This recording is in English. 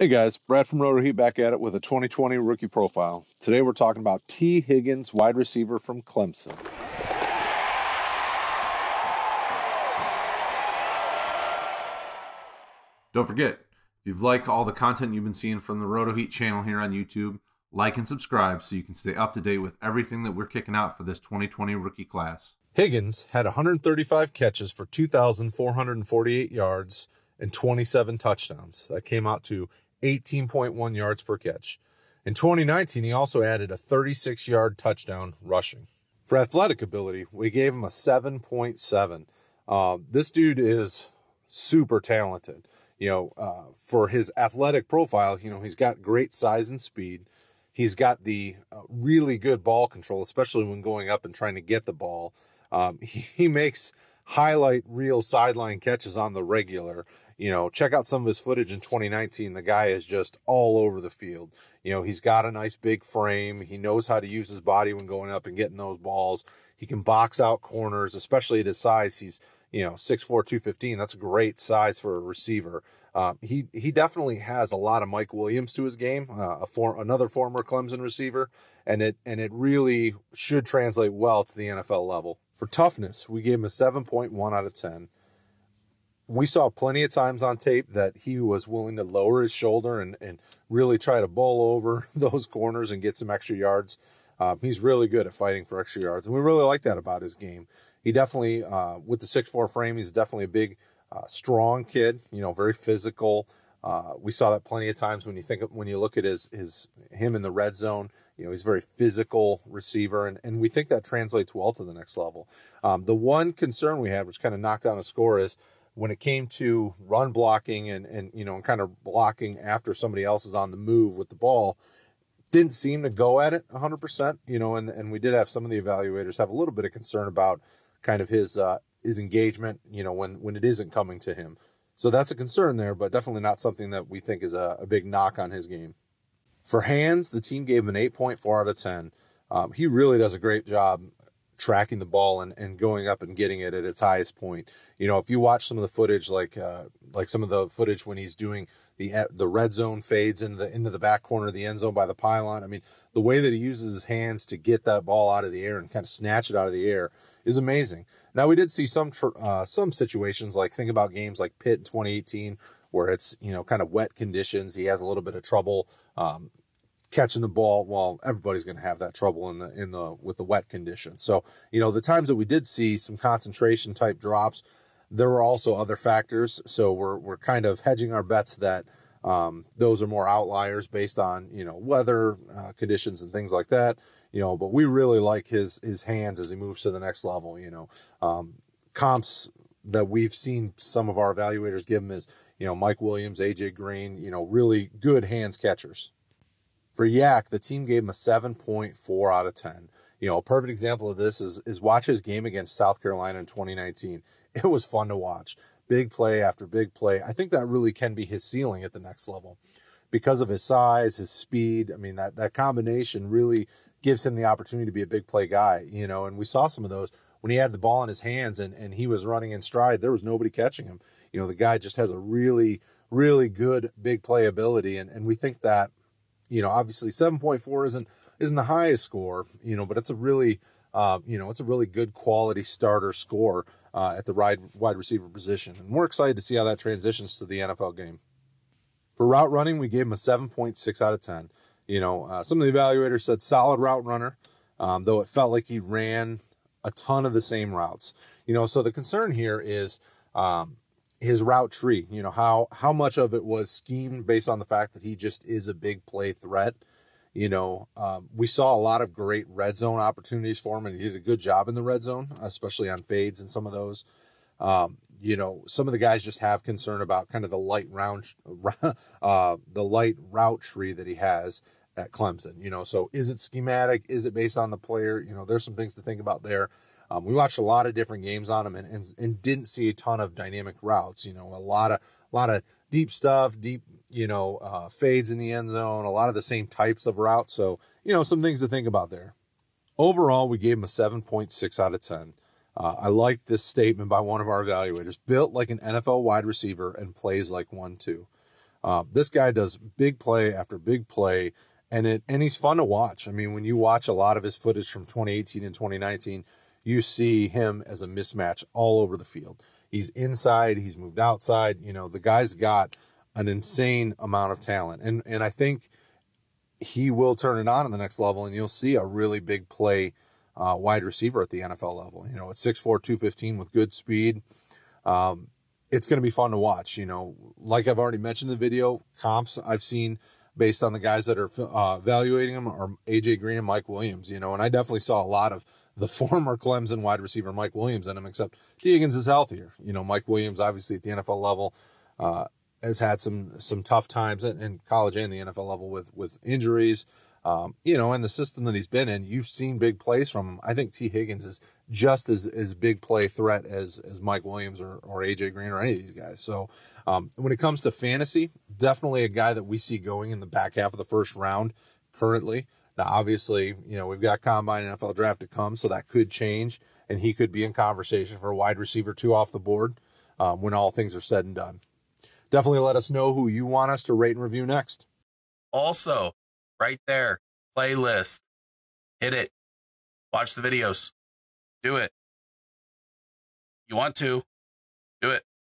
Hey guys, Brad from RotoHeat back at it with a 2020 rookie profile. Today we're talking about Tee Higgins, wide receiver from Clemson. Don't forget, if you've liked all the content you've been seeing from the Roto Heat channel here on YouTube, like and subscribe so you can stay up to date with everything that we're kicking out for this 2020 rookie class. Higgins had 135 catches for 2,448 yards and 27 touchdowns. That came out to 18.1 yards per catch. In 2019, he also added a 36 yard touchdown rushing. For athletic ability, we gave him a 7.7. Uh, this dude is super talented. You know, uh, for his athletic profile, you know, he's got great size and speed. He's got the uh, really good ball control, especially when going up and trying to get the ball. Um, he, he makes highlight reel sideline catches on the regular. You know, check out some of his footage in 2019. The guy is just all over the field. You know, he's got a nice big frame. He knows how to use his body when going up and getting those balls. He can box out corners, especially at his size. He's, you know, 6'4, 215. That's a great size for a receiver. Uh, he he definitely has a lot of Mike Williams to his game, uh, a for, another former Clemson receiver, and it and it really should translate well to the NFL level. For toughness, we gave him a 7.1 out of 10. We saw plenty of times on tape that he was willing to lower his shoulder and, and really try to bowl over those corners and get some extra yards. Um, he's really good at fighting for extra yards, and we really like that about his game. He definitely, uh, with the six four frame, he's definitely a big, uh, strong kid. You know, very physical. Uh, we saw that plenty of times when you think of, when you look at his his him in the red zone. You know, he's a very physical receiver, and, and we think that translates well to the next level. Um, the one concern we had, which kind of knocked down a score, is when it came to run blocking and and you know, and kind of blocking after somebody else is on the move with the ball. Didn't seem to go at it 100%, you know, and, and we did have some of the evaluators have a little bit of concern about kind of his uh, his engagement, you know, when when it isn't coming to him. So that's a concern there, but definitely not something that we think is a, a big knock on his game. For hands, the team gave him an 8.4 out of 10. Um, he really does a great job tracking the ball and, and going up and getting it at its highest point. You know, if you watch some of the footage, like uh, like some of the footage when he's doing the the red zone fades into the into the back corner of the end zone by the pylon. I mean, the way that he uses his hands to get that ball out of the air and kind of snatch it out of the air is amazing. Now we did see some tr- uh, some situations like think about games like Pitt in 2018 where it's you know kind of wet conditions. He has a little bit of trouble um, catching the ball. Well, everybody's going to have that trouble in the in the with the wet conditions. So you know the times that we did see some concentration type drops, there were also other factors. So we're we're kind of hedging our bets that. Um, those are more outliers based on you know weather uh, conditions and things like that you know, but we really like his his hands as he moves to the next level. You know, um, comps that we've seen some of our evaluators give him is you know Mike Williams, AJ Green, you know, really good hands catchers. For YAC, the team gave him a 7.4 out of 10. You know, a perfect example of this is is watch his game against South Carolina in 2019. It was fun to watch. Big play after big play. I think that really can be his ceiling at the next level because of his size, his speed. I mean, that, that combination really gives him the opportunity to be a big play guy, you know, and we saw some of those when he had the ball in his hands and, and he was running in stride, there was nobody catching him. You know, the guy just has a really, really good big play ability. And, and we think that, you know, obviously 7.4 isn't, isn't the highest score, you know, but it's a really, uh, you know, it's a really good quality starter score uh, at the wide, wide receiver position. And we're excited to see how that transitions to the NFL game. For route running, we gave him a 7.6 out of 10. You know, uh, some of the evaluators said solid route runner, um, though it felt like he ran a ton of the same routes. You know, so the concern here is um, his route tree. You know, how how much of it was schemed based on the fact that he just is a big play threat. You know, um, we saw a lot of great red zone opportunities for him, and he did a good job in the red zone, especially on fades and some of those. Um, you know, some of the guys just have concern about kind of the light round, uh, the light route tree that he has at Clemson. You know, so is it schematic? Is it based on the player? You know, there's some things to think about there. Um, we watched a lot of different games on him and, and, and didn't see a ton of dynamic routes. You know, a lot of a lot of deep stuff, deep you know uh, fades in the end zone, a lot of the same types of routes. So you know, some things to think about there. Overall, we gave him a 7.6 out of 10. Uh, I like this statement by one of our evaluators: built like an NFL wide receiver and plays like one too. Uh, this guy does big play after big play, and it and he's fun to watch. I mean, when you watch a lot of his footage from 2018 and 2019, you see him as a mismatch all over the field. He's inside, he's moved outside. You know, the guy's got an insane amount of talent, and and I think he will turn it on at the next level, and you'll see a really big play uh, wide receiver at the NFL level. You know, at 6'4", 215 with good speed. Um, it's going to be fun to watch. You know, like I've already mentioned the video, comps I've seen based on the guys that are uh, evaluating him are AJ Green and Mike Williams. You know, and I definitely saw a lot of the former Clemson wide receiver Mike Williams in him, except Tee Higgins is healthier. You know, Mike Williams obviously at the NFL level uh, has had some some tough times in, college and the NFL level with with injuries. Um, you know, and the system that he's been in, you've seen big plays from him. I think Tee Higgins is just as, as big play threat as, as Mike Williams or, or AJ Green or any of these guys. So um, when it comes to fantasy, definitely a guy that we see going in the back half of the first round currently. Now, obviously, you know, we've got combine NFL draft to come, so that could change, and he could be in conversation for a wide receiver two off the board um, when all things are said and done. Definitely let us know who you want us to rate and review next. Also, right there, playlist. Hit it. Watch the videos. Do it. You want to.